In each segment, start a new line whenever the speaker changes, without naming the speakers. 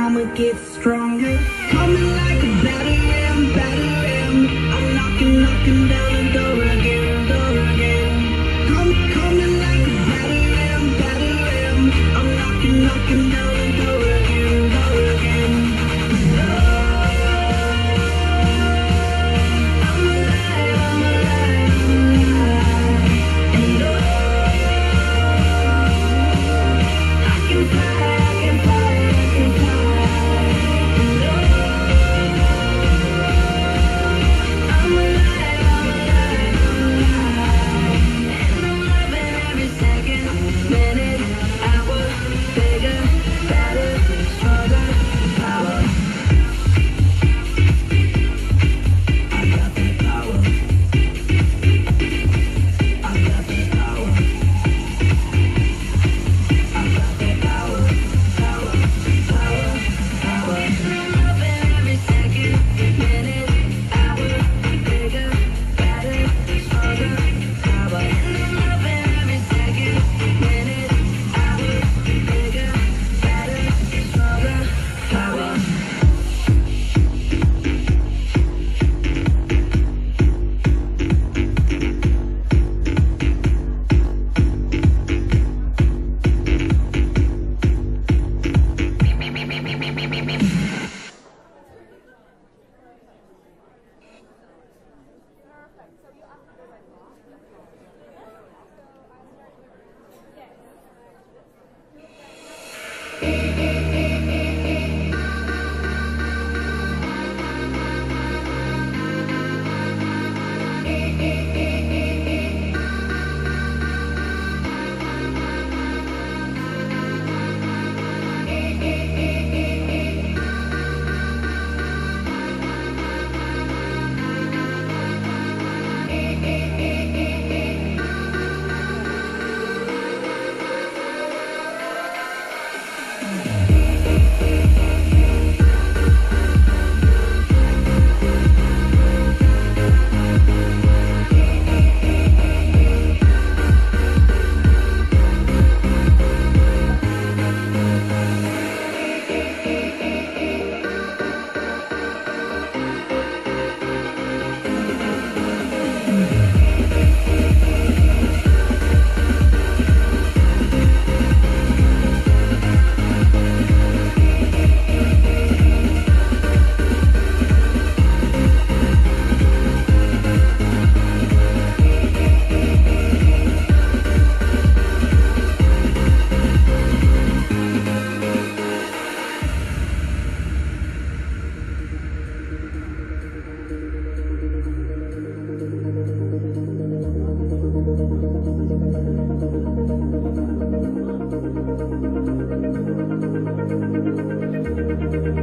I'ma get stronger. Thank you.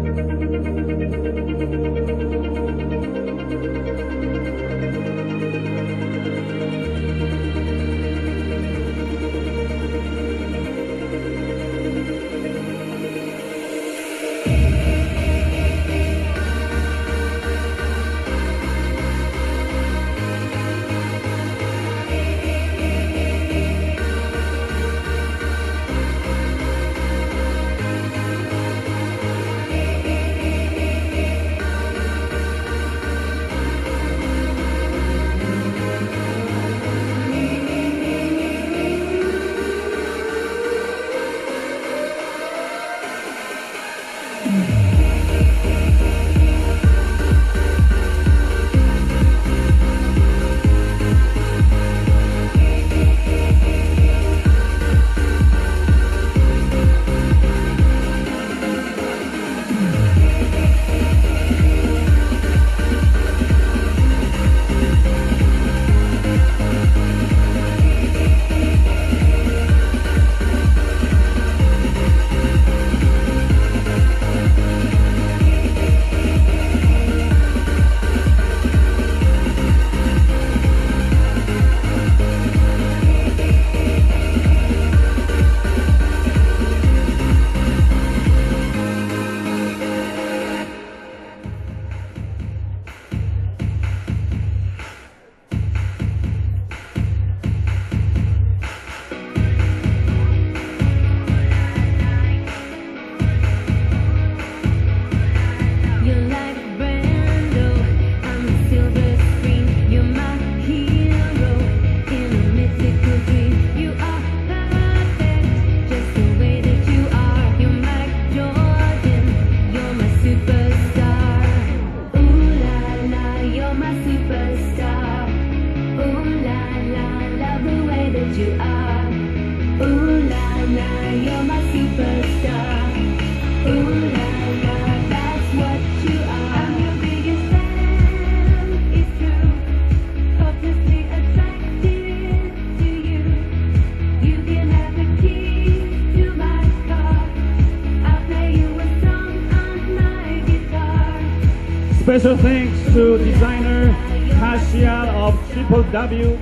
Special thanks to designer Kasia of www.kasia.us,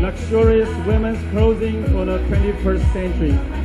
luxurious women's clothing for the 21st century.